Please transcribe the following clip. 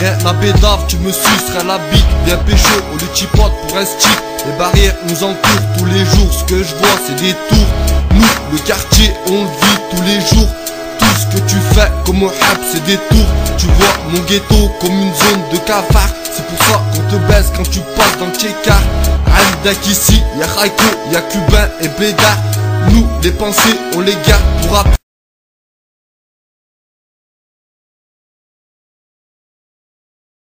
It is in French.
Rien la bédave, tu me sucerais la bite. Viens pécho, on le chipote pour un stick. Les barrières nous entourent tous les jours. Ce que je vois c'est des tours. Nous, le quartier, on le vit tous les jours. Tout ce que tu fais comme un rap c'est des tours. Tu vois mon ghetto comme une zone de cafard C'est pour ça qu'on te baisse quand tu passes dans le check-car qu'ici, y'a Raiko, y'a Cubain et Bédard. Nous, les pensées, on les garde pour après.